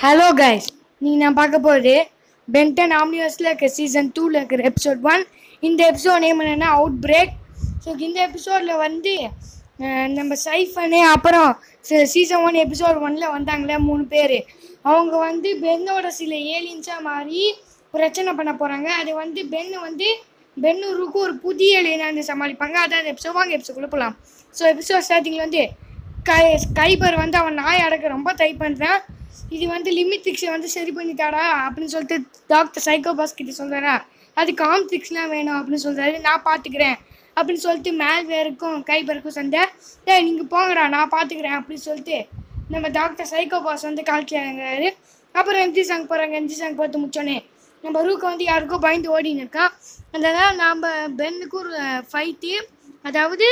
Hello guys நீங்கள் நான் பார்க்க போகிறது பென்டன் ஆம்னிவர்ஸில் இருக்க சீசன் டூவில் இருக்கிற எபிசோட் ஒன் இந்த எபிசோட் நேம் என்னென்னா அவுட் பிரேக் ஸோ இந்த எபிசோடில் வந்து நம்ம சைஃபனு அப்புறம் சீசன் ஒன் எபிசோட் ஒன்ல வந்தாங்களே மூணு பேர். அவங்க வந்து பென்னோட சில ஏலியன்ஸாக மாறி பிரச்சனை பண்ண போகிறாங்க அது வந்து பென்னு வந்து பென்னூருக்கு ஒரு புதிய ஏலியனாக சமாளிப்பாங்க. அதான் அந்த எபிசோட் வாங்க எபிசோட் போகலாம் ஸோ எபிசோட் ஸ்டார்டிங்கில் வந்து கை கைபர் வந்து அவன் நாய் அடக்க ரொம்ப ட்ரை பண்ணுறான் இது வந்து லிமிட் ஃபிக்ஸை வந்து சரி பண்ணிட்டாடா அப்படின்னு சொல்லிட்டு டாக்டர் சைக்கோபாஸ் கிட்ட சொல்கிறாரா அது காம் ஃபிக்ஸ்லாம் வேணும் அப்படின்னு சொல்கிறாரு நான் பார்த்துக்கிறேன் அப்படின்னு சொல்லிட்டு மேல்வேருக்கும் கைபருக்கும் சண்டை. ஏ நீங்கள் போங்கடா நான் பார்த்துக்கிறேன் அப்படின்னு சொல்லிட்டு நம்ம டாக்டர் சைக்கோபாஸ் வந்து கால்க்கிறாரு அப்புறம் எம்ஜி சாங் போகிறாங்க எம்ஜி சாங் பார்த்து முடிச்சோன்னே நம்ம ரூக்கு வந்து யாருக்கோ பயந்து ஓடின்னு இருக்கான் அதனால் நம்ம பெண்ணுக்கு ஒரு ஃபைட்டு அதாவது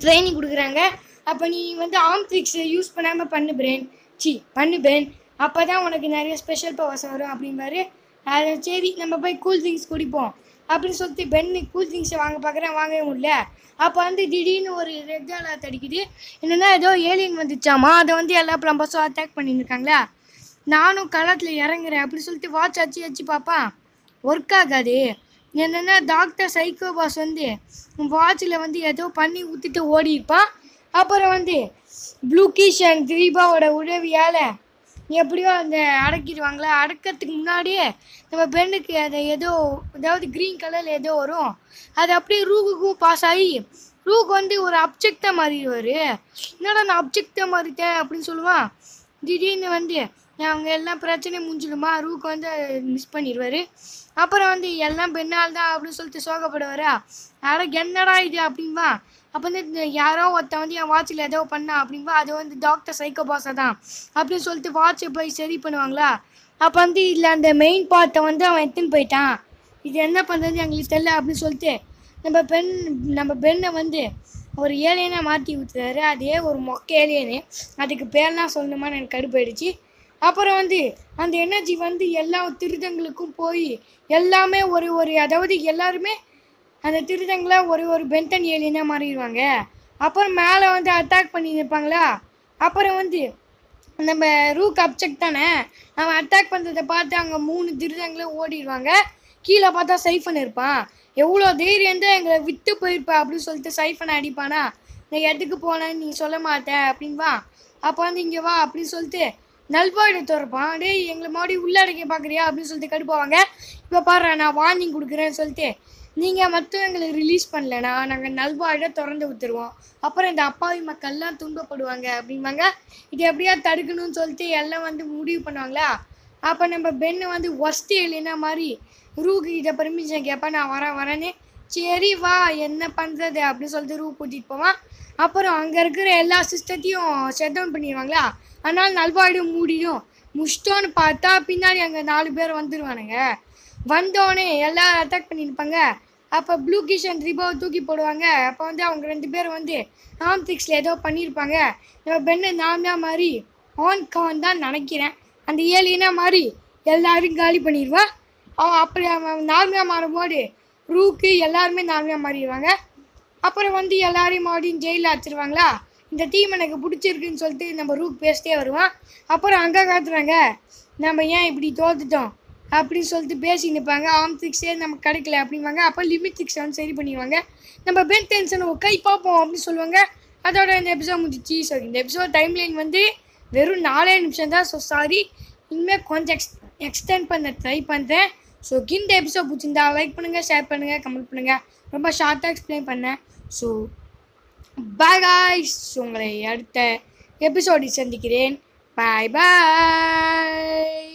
ட்ரைனிங் கொடுக்குறாங்க. அப்போ நீ வந்து ஆம் ட்ரிக்ஸ் யூஸ் பண்ணாமல் பண்ணு பிரேன் சி பண்ணு பென் அப்போ தான் உனக்கு நிறைய ஸ்பெஷல் பவர்ஸ் வரும் அப்படிம்பாரு. அது சரி நம்ம போய் கூல் ட்ரிங்க்ஸ் குடிப்போம். அப்படின்னு சொல்லிட்டு பென்னு கூல் ட்ரிங்க்ஸை வாங்க பார்க்குறேன் வாங்கவே முடியல. அப்போ வந்து திடீர்னு ஒரு ரெட் அலர்ட் அடிக்குது. என்னென்னா ஏதோ ஏலியன் வந்துச்சாமா? அதை வந்து எல்லா ப்ளம்பர்ஸும் அட்டாக் பண்ணியிருக்காங்களா நானும் களத்தில் இறங்குறேன் அப்படின்னு சொல்லிட்டு வாட்ச் அச்சு வச்சு பார்ப்பா ஒர்க் ஆகாது. என்னென்னா டாக்டர் சைக்கோ பாஸ் வந்து வாட்சில் வந்து ஏதோ பண்ணி ஊற்றிட்டு ஓடி அப்புறம் வந்து ப்ளூகிஷ் அண்ட் தீபாவோட உதவியால் எப்படியோ அந்த அடக்கிடுவாங்களா? அடக்கிறதுக்கு முன்னாடியே நம்ம பெண்ணுக்கு அதை ஏதோ அதாவது க்ரீன் கலரில் ஏதோ வரும். அது அப்படியே ரூகுக்கும் பாஸ் ஆகி ரூக் வந்து ஒரு அப்ஜெக்டாக மாறிடுவார். என்னடா நான் அப்ஜெக்டாக மாறிட்டேன் அப்படின்னு சொல்லுவான். திடீர்னு வந்து அவங்க எல்லாம் பிரச்சனையும் முடிஞ்சிடுமா? ரூக்கு வந்து மிஸ் பண்ணிடுவார். அப்புறம் வந்து எல்லாம் பெண்ணால் தான் அப்படின்னு சொல்லிட்டு சோகப்படுவாரா? அட என்னடா இது அப்படின்பா? அப்போ வந்து யாரோ ஒருத்தன் வந்து என் வாட்சில் ஏதோ பண்ணா அப்படின்பா? அது வந்து டாக்டர் சைக்கோபாஸா தான் அப்படின்னு சொல்லிட்டு வாட்சை போய் சரி பண்ணுவாங்களா? அப்போ வந்து இதில் அந்த மெயின் பார்ட்டை வந்து அவன் எடுத்துன்னு போயிட்டான். இது என்ன பண்ணுறது எங்களுக்கு தெரியல அப்படின்னு சொல்லிட்டு நம்ம பெண் நம்ம பெண்ணை வந்து ஒரு ஏலியனை மாற்றி ஊற்றுறாரு அதே ஒரு மொக்க ஏலியனு அதுக்கு பேர்லாம் சொல்லணுமான்னு எனக்கு கடுப்பாயிடுச்சு. அப்புறம் வந்து அந்த எனர்ஜி வந்து எல்லா திருடங்களுக்கும் போய் எல்லாமே ஒரு ஒரு அதாவது எல்லாருமே அந்த திருடங்களை ஒரு ஒரு பென்டன் ஏலியனாக மாறிடுவாங்க. அப்புறம் மேலே வந்து அட்டாக் பண்ணி நிற்பாங்களா அப்புறம் வந்து நம்ம ரூக் அப்செக்ட் தானே? அவன் அட்டாக் பண்ணுறதை பார்த்து அங்கே மூணு திருடங்களும் ஓடிடுவாங்க. கீழே பார்த்தா சைஃபன் இருப்பான். எவ்வளோ தைரியம் தான் எங்களை விட்டு போயிருப்பா அப்படின்னு சொல்லிட்டு சைஃபனை அடிப்பானா? நான் எதுக்கு போனேன்னு நீ சொல்ல மாட்டேன் அப்படின்வா அப்போ வந்து இங்கே வா அப்படின்னு சொல்லிட்டு நல்வாடு திறப்பான் டேய் எங்களை மறுபடியும் உள்ளடக்க பார்க்குறியா அப்படின்னு சொல்லிட்டு கடுப்பாவாங்க இப்போ பாரு நான் வார்னிங் கொடுக்குறேன்னு சொல்லிட்டு நீங்கள் மட்டும் எங்களுக்கு ரிலீஸ் பண்ணலனா நாங்கள் நல்வாழை திறந்து விட்டுருவோம். அப்புறம் இந்த அப்பாவி மக்கள்லாம் துன்பப்படுவாங்க அப்படிம்பாங்க. இது எப்படியா தடுக்கணும்னு சொல்லிட்டு எல்லாம் வந்து முடிவு பண்ணுவாங்களா? அப்போ நம்ம பெண்ணை வந்து ஒஸ்ட் இல்லைன்னா மாதிரி ரூக்கு கிட்ட பர்மிஷன் கேட்பேன் நான் வரேன் வரேன்னு சரி வா என்ன பண்ணுறது அப்படின்னு சொல்லிட்டு ரூ கூட்டிகிட்டு போவான். அப்புறம் அங்கே இருக்கிற எல்லா சிஸ்டத்தையும் ஷட் டவுன் பண்ணிடுவாங்களா? அதனால் நல்வாடு மூடிடும். முஷ்டோன்னு பார்த்தா பின்னாடி அங்கே நாலு பேர் வந்துடுவானுங்க வந்தோடனே எல்லாரும் அட்டாக் பண்ணியிருப்பாங்க அப்போ ப்ளூ கிஷன் ரிபோவை தூக்கி போடுவாங்க. அப்போ வந்து அவங்க ரெண்டு பேரும் வந்து ஆம்திக்ஸில் ஏதோ பண்ணியிருப்பாங்க நம்ம பெண்ணை நாமளா மாதிரி ஆன் கான் தான் நினைக்கிறேன். அந்த ஏலினா மாதிரி எல்லாரும் காலி பண்ணிடுவான் அவன் அப்படி அவன் நார்மலாக மாறும்போது ரூக்கு எல்லாருமே நார்மலாக மாறிடுவாங்க. அப்புறம் வந்து எல்லாரையும் மறுபடியும் ஜெயிலில் அடிச்சிருவாங்களா? இந்த டீம் எனக்கு பிடிச்சிருக்குன்னு சொல்லிட்டு நம்ம ரூக் பேசிட்டே வருவான். அப்புறம் அங்கே காத்துறாங்க நம்ம ஏன் இப்படி தோத்துட்டோம்? அப்படின்னு சொல்லிட்டு பேசி நிற்பாங்க ஆம் சிக்ஸே நமக்கு கிடைக்கல அப்படிம்பாங்க. அப்போ லிமிட் சிக்ஸ் வந்து சரி பண்ணிடுவாங்க. நம்ம பென் டென்ஷன் கை பார்ப்போம் அப்படின்னு சொல்லுவாங்க. அதோட இந்த எபிசோட் முடிஞ்சிச்சு. ஸோ இந்த எபிசோட் டைம் லைன் வந்து வெறும் நாலே நிமிஷம் தான் ஸோ சாரி இனிமேல் கொஞ்சம் எக்ஸ் எக்ஸ்டெண்ட் பண்ண ட்ரை பண்ணுறேன் ஸோ இந்த எபிசோட் பிடிச்சிருந்தா லைக் பண்ணுங்கள் ஷேர் பண்ணுங்கள் கமெண்ட் பண்ணுங்கள் ரொம்ப ஷார்ட்டாக எக்ஸ்பிளைன் பண்ணேன். ஸோ பாய் காய்ஸ் உங்களை அடுத்த எபிசோடி சந்திக்கிறேன். பாய் பாய்